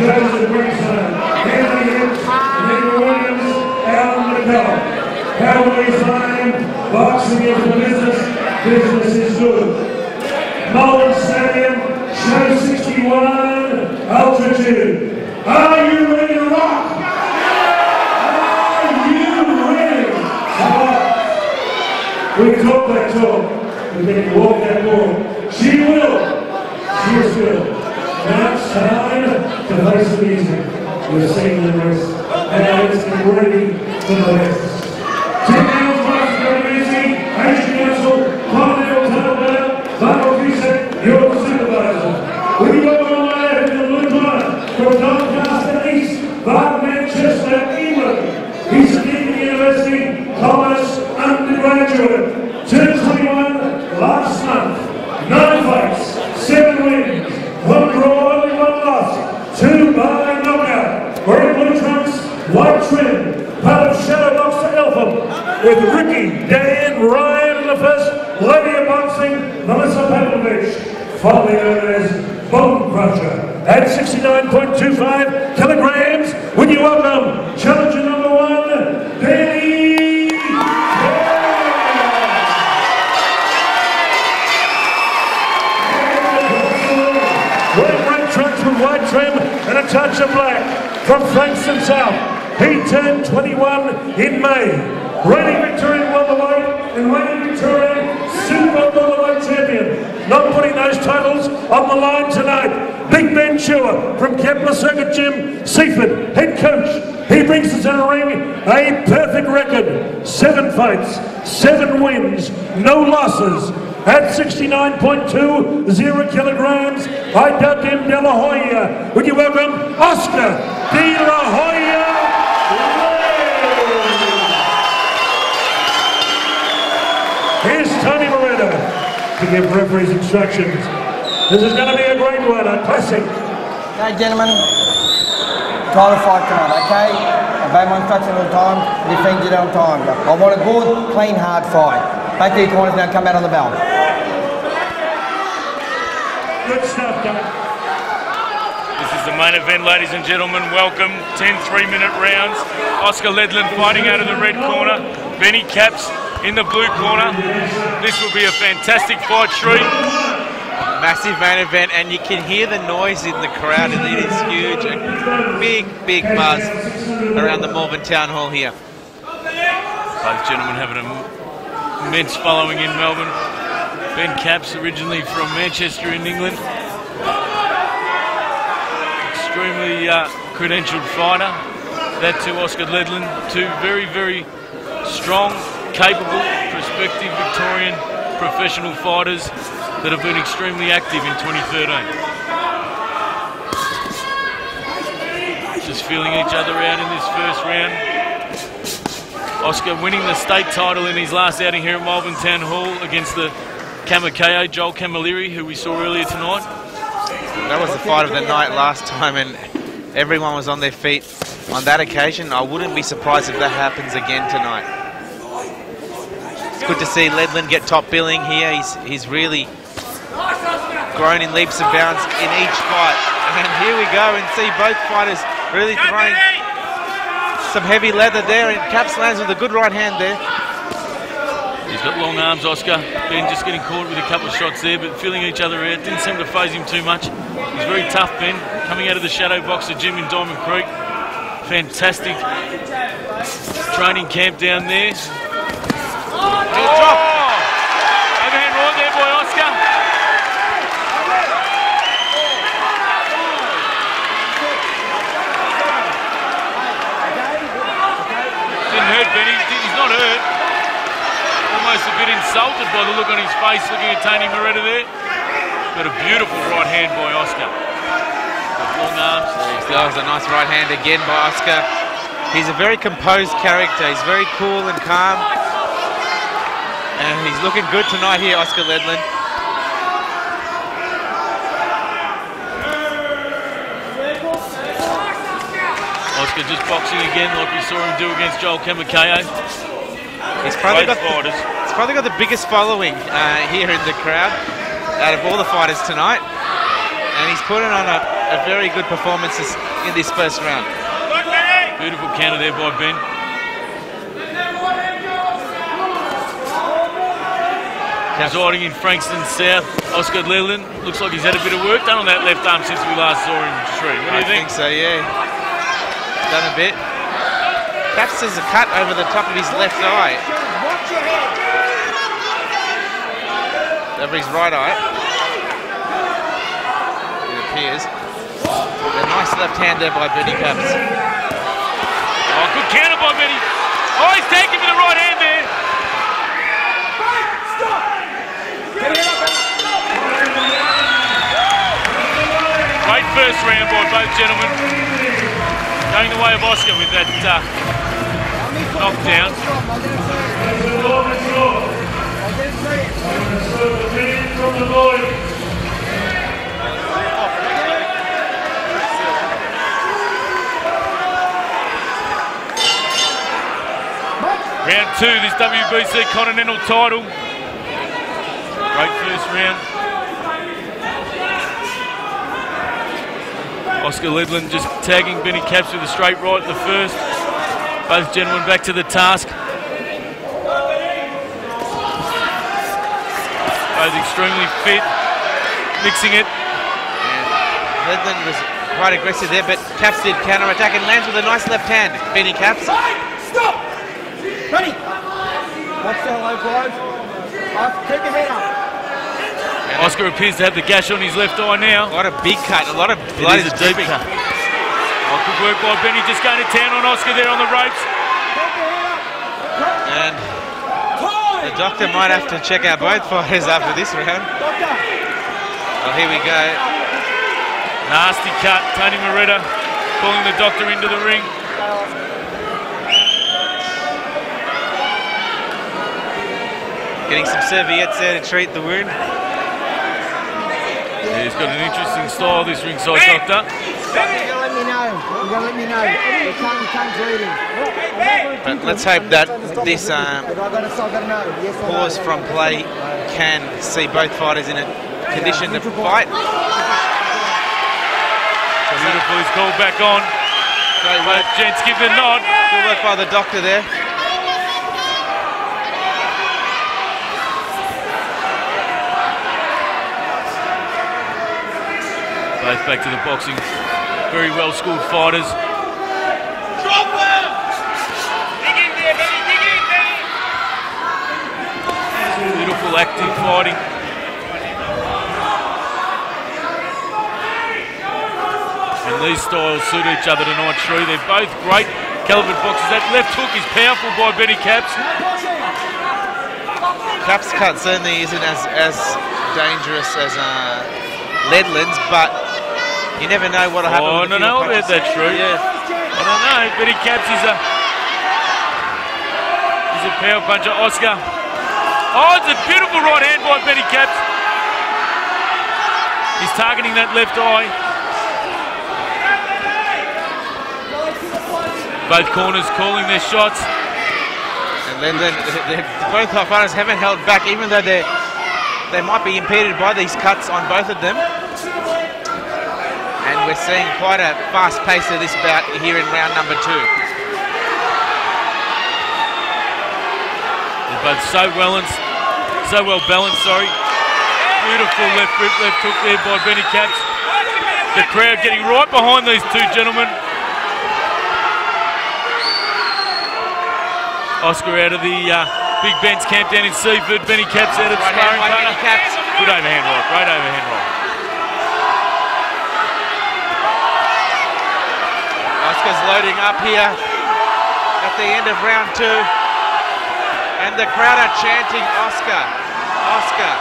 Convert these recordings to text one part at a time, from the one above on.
Joseph Greenstone, Henry Hicks, Nick Williams, Alan McDonald. Calvary's Lane, boxing is the business, business is good. Mullen Stadium, show 61, altitude. Are you ready to rock? Are you ready? We talk that talk, but then walk that walk. She will. She is good. It's time the music. We're singing the rest. Now let's get ready the rest. Ten. We go live in the from Doncaster East, Manchester, England. He's University Commerce undergraduate. Turned 21 last month. Nine fights, seven wins, one draw, only one loss. Two by knockout. Wearing blue trunks, white trim, part of Shadow Boxer Eltham, with Ricky, Dan, Ryan, and the first lady of boxing, Melissa Pavlovich, formerly known as Bone Crusher. At 69.25 kilograms, would you welcome challenger number one, Danny Wearing red trunks with white trim and a touch of black from Frankston South. He turned 21 in May. Reigning Victorian welterweight and reigning Victorian super welterweight champion. Not putting those titles on the line tonight. Big Ben Chua from Kepler Circuit Gym, Seaford, head coach. He brings us in a ring a perfect record. Seven fights, seven wins, no losses. At 69.20 kilograms, I dubbed him De La Hoya. Would you welcome Oscar De La Hoya? Here's Tony Moreno to give referees instructions. This is going to be a great one, a classic. Okay, gentlemen. Try to fight tonight, okay? Obey my instructions all the time. Defend it on time. I want a good, clean, hard fight. Back to your corners now. Come out on the bell. Good stuff, guys. This is the main event, ladies and gentlemen. Welcome. 10 three-minute rounds. Oscar Ledlin fighting out of the red corner. Benny Capps in the blue corner. This will be a fantastic fight, Street. Massive main event, and you can hear the noise in the crowd, and it is huge. A big, big buzz around the Melbourne Town Hall here. Both gentlemen having an immense following in Melbourne. Ben Capps, originally from Manchester in England. Extremely uh, credentialed fighter. That to Oscar Ledlin. Two very, very strong, capable, prospective Victorian professional fighters that have been extremely active in 2013. Just feeling each other out in this first round. Oscar winning the state title in his last outing here at Melbourne Town Hall against the Kamakeo, Joel Camilleri, who we saw earlier tonight. That was the fight of the night last time, and everyone was on their feet on that occasion. I wouldn't be surprised if that happens again tonight. It's good to see Ledlin get top billing here. He's, he's really grown in leaps and bounds in each fight. And here we go and see both fighters really throwing some heavy leather there, and Capps lands with a good right hand there. He's got long arms, Oscar. Ben just getting caught with a couple of shots there, but feeling each other out. Didn't seem to phase him too much. He's very tough, Ben. Coming out of the Shadow Boxer gym in Diamond Creek. Fantastic training camp down there. Good drop. Overhand right there by Oscar. Didn't hurt Benny. He's not hurt. Almost a bit insulted by the look on his face looking at Tony Moretta there. But a beautiful right hand by Oscar. With long arms. That was a nice right hand again by Oscar. He's a very composed character. He's very cool and calm. And he's looking good tonight here, Oscar Ledlin. Oscar just boxing again like we saw him do against Joel Kamakeo. He's probably Both got the, fighters. Probably got the biggest following uh, here in the crowd out of all the fighters tonight. And he's putting on a a very good performance in this first round. Beautiful counter there by Ben. Residing in Frankston South, Oscar Ledlin. Looks like he's had a bit of work done on that left arm since we last saw him. Tree. What do I you think? think so, yeah. Done a bit. Perhaps there's a cut over the top of his left eye. Over his right eye. It appears. A nice left hand there by Benny Capps. Oh, good counter by Benny. Oh, he's taking with the right hand there. Great first round by both gentlemen. Going the way of Oscar with that uh, knockdown. Round two, this WBC Continental title. Great first round. Oscar Ledlin just tagging Benny Capps with a straight right at the first. Both gentlemen back to the task. Both extremely fit, mixing it. And Ledlin was quite aggressive there, but Capps did counter attack and lands with a nice left hand. Benny Capps. Stop! Ready? Watch the low blows. Uh, keep your head up. Oscar appears to have the gash on his left eye now. What a lot of big cut, a lot of It blood is is a deep dripping. cut. Oh, good work by Benny, just going to town on Oscar there on the ropes. And the doctor might have to check out both fighters after this round. Oh, here we go. Nasty cut, Tony Moretta pulling the doctor into the ring. Getting some serviettes there to treat the wound. Yeah, he's got an interesting style, this ringside doctor. You gotta let me know. You gotta let me know. The tongue, tongue's reading. But let's hope that this um, But I gotta, I gotta know. Yes or pause from play can see both fighters in a condition to fight. Beautiful, he's called back on. Great work. Gents give the nod. Good work by the doctor there. Both back to the boxing. Very well schooled fighters. Beautiful active fighting. And these styles suit each other tonight, Shrew. They're both great caliber boxers. That left hook is powerful by Benny Capps. Capps cut certainly isn't as, as dangerous as uh, Ledlin's, but you never know what'll happen. Oh, I don't know about that, Shrew. Yeah. I don't know. Benny Capps is a he's a power puncher. Oscar. Oh, it's a beautiful right hand by Benny Capps. He's targeting that left eye. Both corners calling their shots. And then, then they- both fighters haven't held back, even though they they might be impeded by these cuts on both of them. And we're seeing quite a fast pace of this bout here in round number two. They're both so well balanced, so well balanced. Sorry. Beautiful left rip, left hook there by Benny Capps. The crowd getting right behind these two gentlemen. Oscar out of the uh, Big Ben's camp down in Seaford. Benny Capps out of Right sparring partner. Benny Good overhand right, great overhand right. Oscar's loading up here at the end of round two. And the crowd are chanting Oscar, Oscar.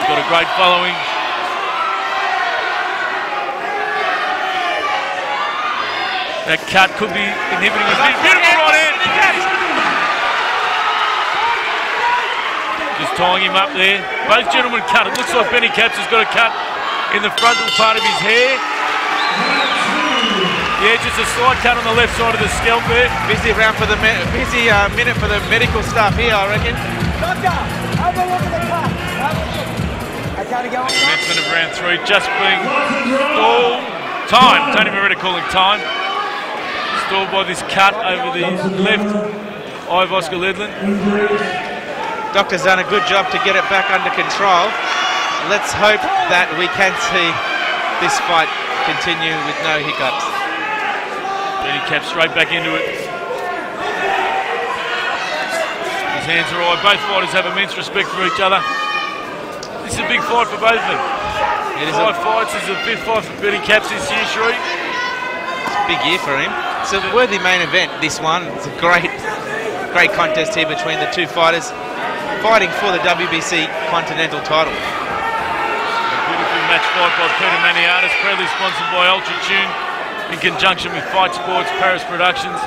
He's Got a great following. That cut could be inhibiting his big beautiful right hand. Just tying him up there. Both gentlemen cut. It looks like Benny Capps has got a cut in the frontal part of his hair. Yeah, just a slight cut on the left side of the scalp there. Busy round for the me- busy uh, minute for the medical staff here, I reckon. Doctor, have a look at the cut. Have a look. That's Commencement of round three, just being stalled. Time, Tony Moretta calling time. Stalled by this cut over the left eye of Oscar Ledlin. Doctor's done a good job to get it back under control. Let's hope that we can see this fight continue with no hiccups. Benny Cap straight back into it. His hands are high. Both fighters have immense respect for each other. This is a big fight for both of them. It is Five a fights. This is the fifth fight for Benny Capps this year, Shree. big year for him. It's a worthy main event, this one. It's a great, great contest here between the two fighters fighting for the WBC Continental title. A beautiful match fight by Peter Maniatis, proudly sponsored by Ultra Tune in conjunction with Fight Sports Paris Productions.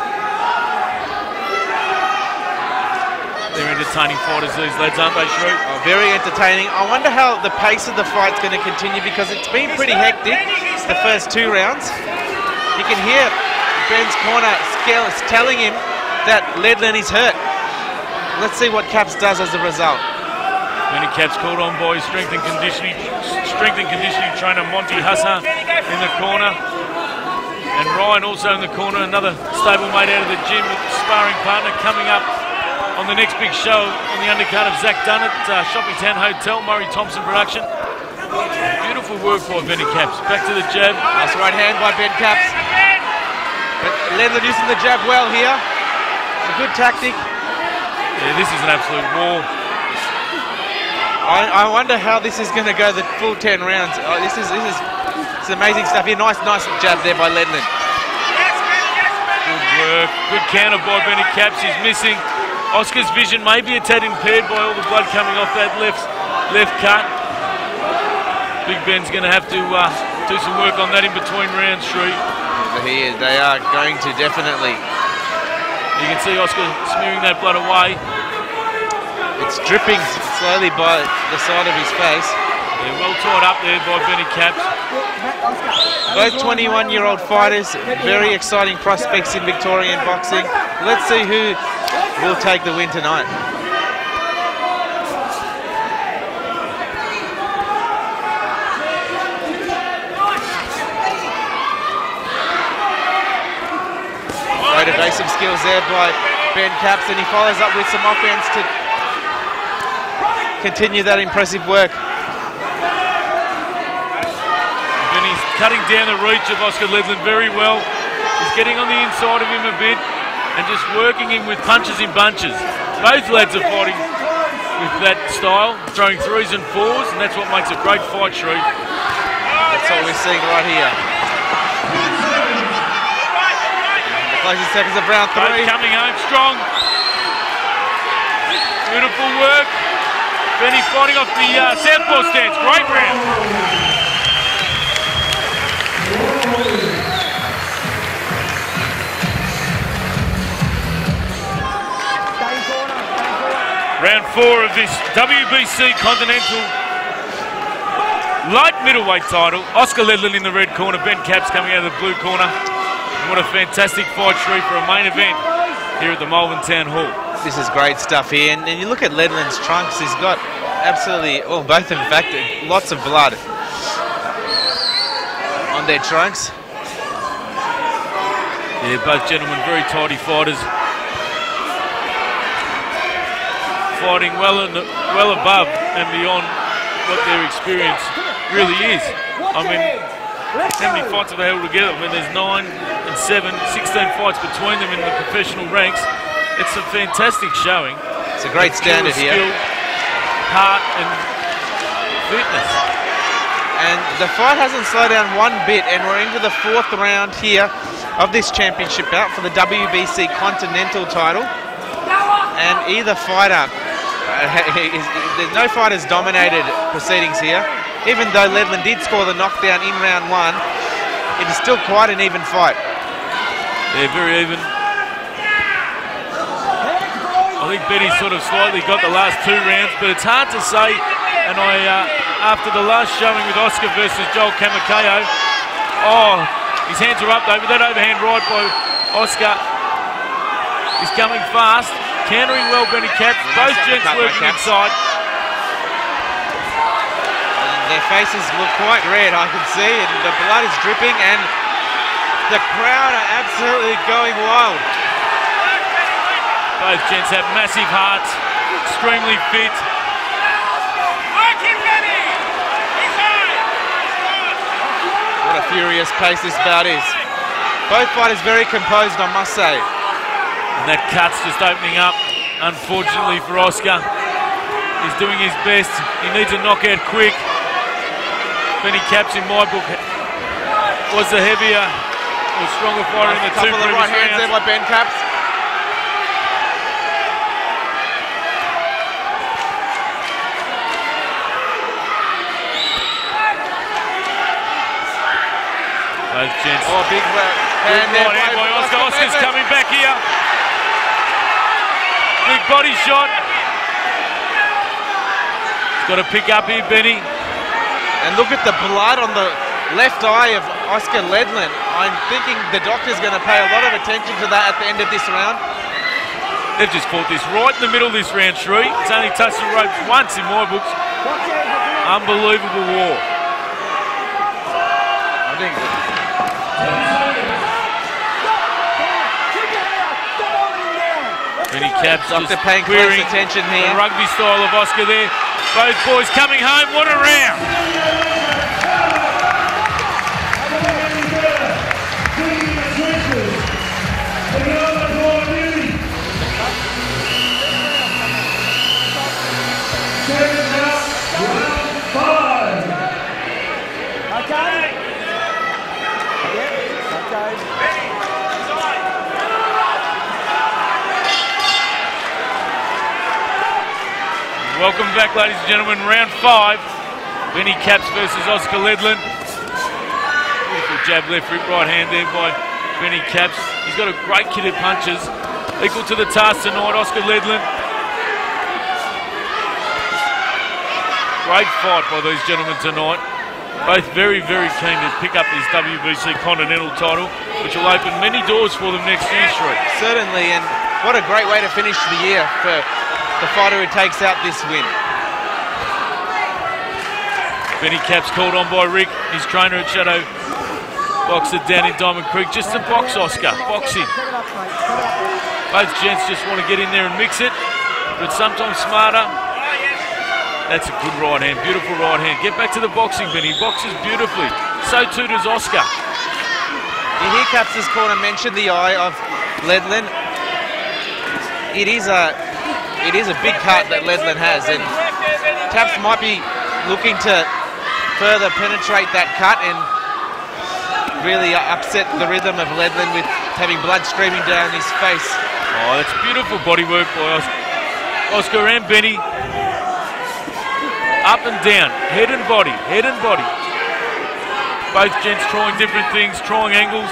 They're entertaining fighters, these lads, aren't they, Shrew? Oh, very entertaining. I wonder how the pace of the fight's going to continue because it's been pretty hectic the first two rounds. You can hear Ben's corner telling him that Ledlin is hurt. Let's see what Capps does as a result. Benny Capps called on by his strength and conditioning, strength and conditioning trainer Monty Hassan in the corner. And Ryan also in the corner, another stablemate out of the gym, sparring partner coming up on the next big show on the undercard of Zach Dunn at uh, Shopping Town Hotel, Murray Thompson production. Beautiful work by Benny Capps. Back to the jab. Nice right hand by Ben Capps. But Ledlin using the jab well here. It's a good tactic. Yeah, this is an absolute war. I, I wonder how this is going to go the full 10 rounds. Oh, this is this is it's amazing stuff here. Nice, nice jab there by Ledlin. Good work. Good counter by Benny Capps. He's missing. Oscar's vision may be a tad impaired by all the blood coming off that left left cut. Big Ben's going to have to uh, do some work on that in between rounds, Shree. They are going to definitely. You can see Oscar smearing that blood away. It's dripping slowly by the side of his face. Yeah, well tied up there by Benny Capps. Both 21-year-old fighters, very exciting prospects in Victorian boxing. Let's see who will take the win tonight. Great evasive skills there by Ben Capps, and he follows up with some offense to continue that impressive work. Cutting down the reach of Oscar Ledlin very well. He's getting on the inside of him a bit and just working him with punches in bunches. Both lads are fighting with that style, throwing threes and fours, and that's what makes a great fight, Shree. That's what we're seeing right here. The closing seconds of round Both three. coming home strong. Beautiful work. Benny fighting off the uh, southpaw stance. Great round. Four of this WBC Continental light middleweight title. Oscar Ledlin in the red corner, Ben Capps coming out of the blue corner. And what a fantastic fight, Shree, for a main event here at the Malvern Town Hall. This is great stuff here. And, and you look at Ledlin's trunks, he's got absolutely, well, both in fact, lots of blood on their trunks. Yeah, both gentlemen very tidy fighters. Fighting well and well above and beyond what their experience really is. I mean, how many fights have they held together? When there's nine and seven, 16 fights between them in the professional ranks. It's a fantastic showing. It's a great standard Skill, here. heart and fitness. And the fight hasn't slowed down one bit, and we're into the fourth round here of this championship bout for the WBC Continental title. And either fighter, there's no fighters dominated proceedings here. Even though Ledlin did score the knockdown in round one, it is still quite an even fight. They're very even. I think Benny sort of slightly got the last two rounds, but it's hard to say. And I, uh, after the last showing with Oscar versus Joel Kamakeo, oh, his hands are up though, but that overhand right by Oscar is coming fast. Countering well, Benny Capps. Both gents working inside. Their faces look quite red, I can see, and the blood is dripping, and the crowd are absolutely going wild. Both gents have massive hearts, extremely fit. What a furious pace this bout is. Both fighters very composed, I must say. And that cut's just opening up, unfortunately for Oscar. He's doing his best. He needs a knockout quick. Benny Capps in my book was the heavier or stronger fighter in the A two couple of right hands there by Ben Capps. Both gents. Oh, big hand there hand by Oscar. Oscar's coming back here. Big body shot. He's got to pick up here, Benny. And look at the blood on the left eye of Oscar Ledlin. I'm thinking the doctor's going to pay a lot of attention to that at the end of this round. They've just fought this right in the middle of this round, Shree. It's only touched the ropes once in my books. Unbelievable war. I think Benny Capps Doctor just paying close attention here. the rugby style of Oscar there. Both boys coming home. What a round. Welcome back, ladies and gentlemen. Round five. Benny Capps versus Oscar Ledlin. Beautiful jab left rip right hand there by Benny Capps. He's got a great kit of punches. Equal to the task tonight, Oscar Ledlin. Great fight by these gentlemen tonight. Both very, very keen to pick up this WBC Continental title, which will open many doors for them next year, certainly, and what a great way to finish the year for the fighter who takes out this win. Benny Capps called on by Rick, his trainer at Shadow Boxer down in Diamond Creek, just to box Oscar, boxing. Cut it up, mate. Cut it up. Both gents just want to get in there and mix it, but sometimes smarter. That's a good right hand, beautiful right hand. Get back to the boxing, Benny. Boxes beautifully. So too does Oscar. You hear Capps' corner mention the eye of Ledlin. It is a it is a big cut that Ledlin has, and Capps might be looking to further penetrate that cut and really upset the rhythm of Ledlin with having blood streaming down his face. Oh, that's beautiful body work by Os- Oscar and Benny. Up and down, head and body, head and body. Both gents trying different things, trying angles,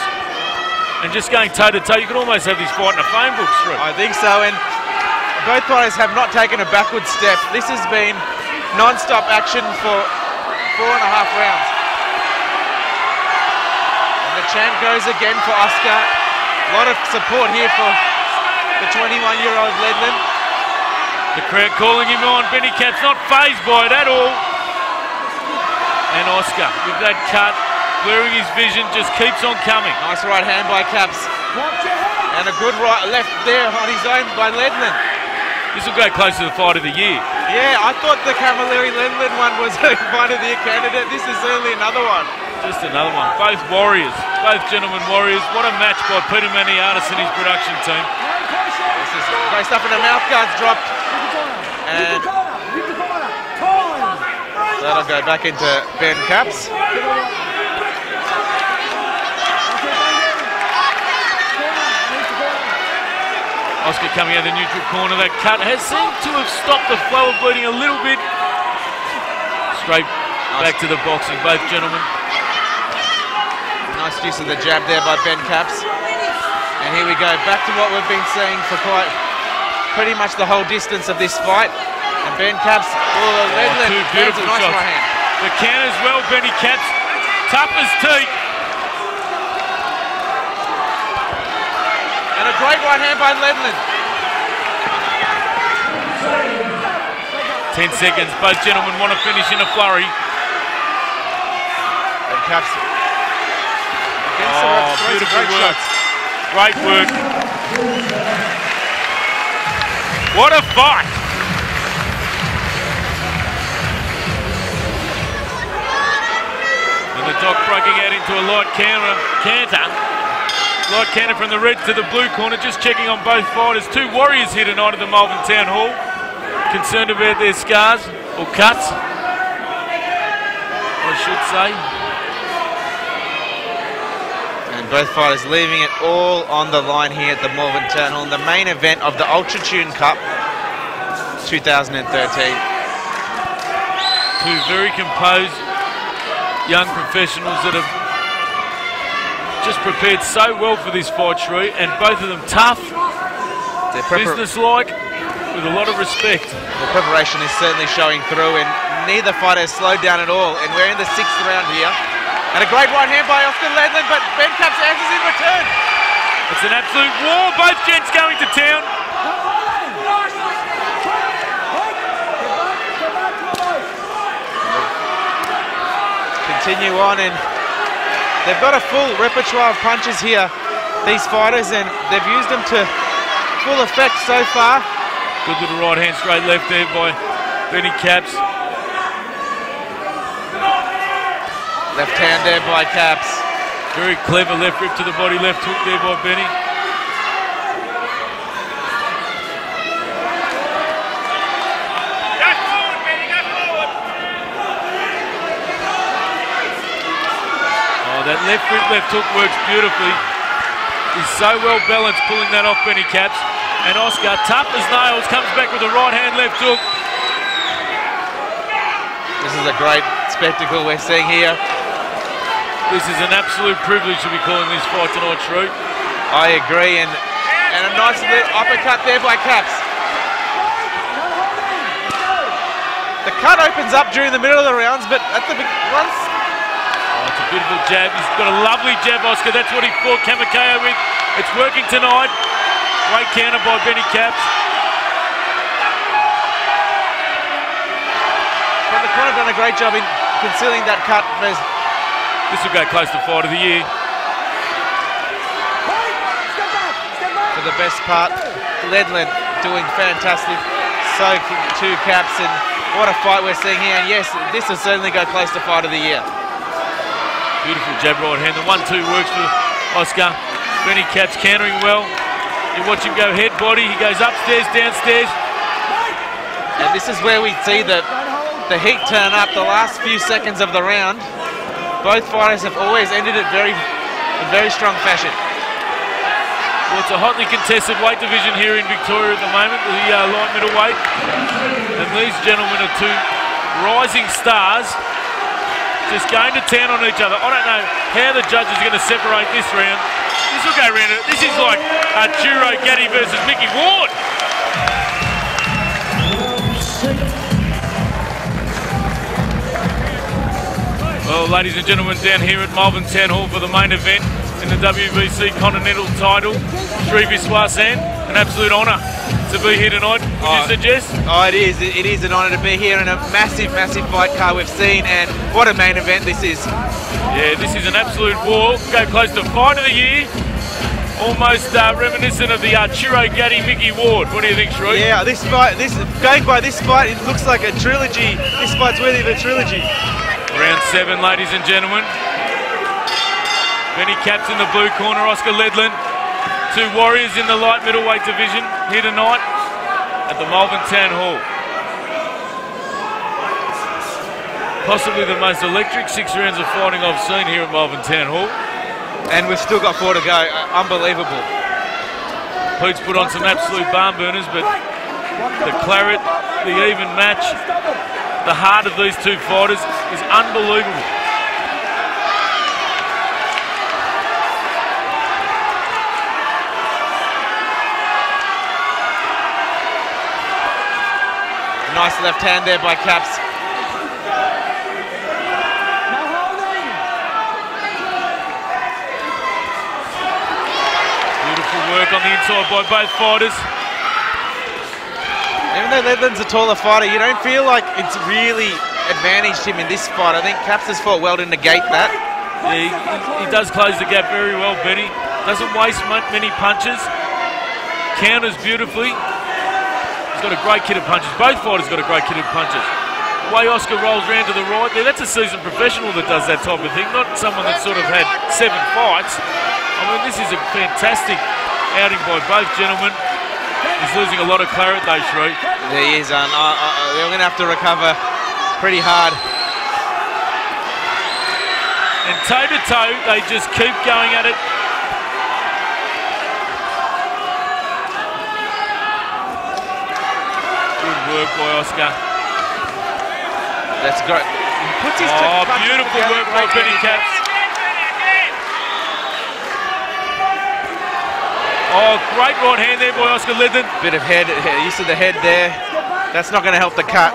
and just going toe to toe. You could almost have this fight in a phone book, Street. I think so, and both fighters have not taken a backward step. This has been non-stop action for four and a half rounds. And the chant goes again for Oscar. A lot of support here for the 21-year-old Ledlin. The crowd calling him on. Benny Capps not phased by it at all. And Oscar, with that cut, blurring his vision, just keeps on coming. Nice right hand by Capps. Watch your head. And a good right left there on his own by Ledlin. This will go close to the fight of the year. Yeah, I thought the Camilleri Ledlin one was a fight of the year candidate. This is certainly another one. Just another one. Both warriors, both gentlemen warriors. What a match by Peter Maniatis and his production team. This is great stuff, and the mouth guard's dropped. Time. That'll go back into Ben Capps. Oscar coming out of the neutral corner. That cut has seemed to have stopped the flow of bleeding a little bit. Straight back to the boxing, both gentlemen. Nice use of the jab there by Ben Capps. And here we go, back to what we've been seeing for quite pretty much the whole distance of this fight. And Ben Capps, oh, oh a beautiful nice shots. right hand. The can as well, Benny Capps. Tough as teeth. And a great right hand by Ledlin. 10 seconds. Both gentlemen want to finish in a flurry. Capps. Against the Oh, beautiful great work. shots. Great work. What a fight! And the dock breaking out into a light counter, canter. Light cannon from the red to the blue corner, just checking on both fighters. Two warriors here tonight at the Melbourne Town Hall. Concerned about their scars or cuts, I should say. And both fighters leaving it all on the line here at the Melbourne Town Hall the main event of the Ultra Tune Cup 2013. two very composed young professionals that have just prepared so well for this fight, Shrew, and both of them tough, business-like, with a lot of respect. The preparation is certainly showing through and neither fighter has slowed down at all. And we're in the sixth round here. And a great right hand by Oscar Ledlin, but Ben Capps answers in return. It's an absolute war. Both gents going to town. Continue on and they've got a full repertoire of punches here, these fighters, and they've used them to full effect so far. Good little right hand straight left there by Benny Capps. Left hand there by Capps. Very clever left rip to the body, left hook there by Benny. Oh, that left foot left hook works beautifully. He's so well balanced pulling that off Benny Capps. And Oscar, tough as nails, comes back with a right hand left hook. This is a great spectacle we're seeing here. This is an absolute privilege to be calling this fight tonight, Shrew. I agree, and and a nice little uppercut there by Capps. The cut opens up during the middle of the rounds, but at the once beautiful jab. He's got a lovely jab, Oscar. That's what he fought Kamakaya with. It's working tonight. Great counter by Benny Capps. but the corner done a great job in concealing that cut. This will go close to fight of the year. for the best part. Ledlin doing fantastic. So two caps, and what a fight we're seeing here. And yes, this will certainly go close to fight of the year. Beautiful jab right hand. The one-two works for Oscar. Benny Capps countering well. You watch him go head body. He goes upstairs, downstairs. And this is where we see the, the heat turn up the last few seconds of the round. Both fighters have always ended it very, in very strong fashion. Well, it's a hotly contested weight division here in Victoria at the moment, the uh, light middleweight. And these gentlemen are two rising stars just going to town on each other. I don't know how the judges are going to separate this round. This will go round. This is like Arturo Gatti versus Mickey Ward. Well, ladies and gentlemen, down here at Melbourne Town Hall for the main event in the WBC Continental title, Sri Viswasan, an absolute honour to be here tonight. Would Oh. you suggest? Oh, it is. It is an honour to be here in a massive, massive fight car we've seen, and what a main event this is. Yeah, this is an absolute war. Go close to fight of the year. Almost uh, reminiscent of the Arturo Gatti Mickey Ward. What do you think, Shrew? Yeah, this fight, this going by this fight, it looks like a trilogy. This fight's worthy of a trilogy. Round seven, ladies and gentlemen. Benny Capps in the blue corner, Oscar Ledlin. Two warriors in the light middleweight division here tonight at the Melbourne Town Hall. Possibly the most electric six rounds of fighting I've seen here at Melbourne Town Hall. And we've still got four to go. Uh, unbelievable. Pete's put on some absolute barn burners, but the claret, the even match, the heart of these two fighters is unbelievable. Nice left hand there by Capps. Beautiful work on the inside by both fighters. Even though Ledlin's a taller fighter, you don't feel like it's really advantaged him in this fight. I think Capps has fought well to negate that. Yeah, he, he does close the gap very well, Benny. Doesn't waste much many punches. Counters beautifully. Got a great kit of punches. Both fighters got a great kit of punches. The way Oscar rolls round to the right there, that's a seasoned professional that does that type of thing, not someone that sort of had seven fights. I mean, this is a fantastic outing by both gentlemen. He's losing a lot of clarity though, Shrew. He is, and uh, uh, they're going to have to recover pretty hard. And toe to toe, they just keep going at it. Work by Oscar. That's great. He puts his Oh, beautiful work by great Benny handicaps. Capps. Oh, great right hand there by Oscar Ledlin. Bit of head, use of the head there. That's not going to help the cut.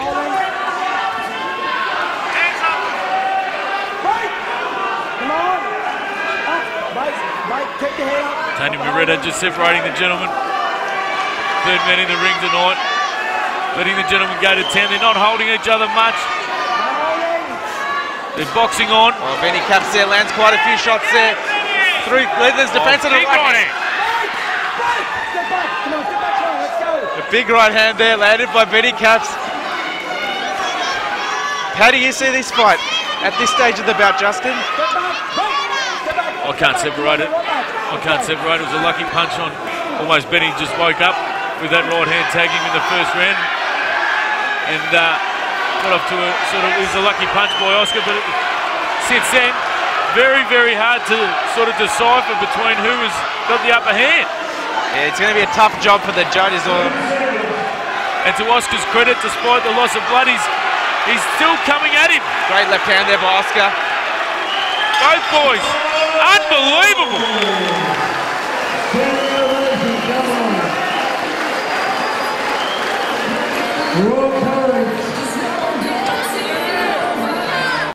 Come on. Up. Mate, mate, keep up. Tony Moretta just separating the gentleman. Third man in the ring tonight. Letting the gentleman go to 10. They're not holding each other much. They're boxing on. Oh, well, Benny Capps there lands quite a few shots there. Through Leather's defense Oh, and a big right right hand. Step back. Come on, step back, Sean. Let's go. A big right hand there landed by Benny Capps. How do you see this fight at this stage of the bout, Justin? Step back. Right. Step back. I can't separate it. I can't separate it. It was a lucky punch on. Almost Benny just woke up with that right hand tagging in the first round. And uh, got off to a sort of, was a lucky punch by Oscar, but it, since then, very, very hard to sort of decipher between who has got the upper hand. Yeah, it's going to be a tough job for the judges. Or And to Oscar's credit, despite the loss of blood, he's, he's still coming at him. great left hand there by Oscar. Both boys, unbelievable.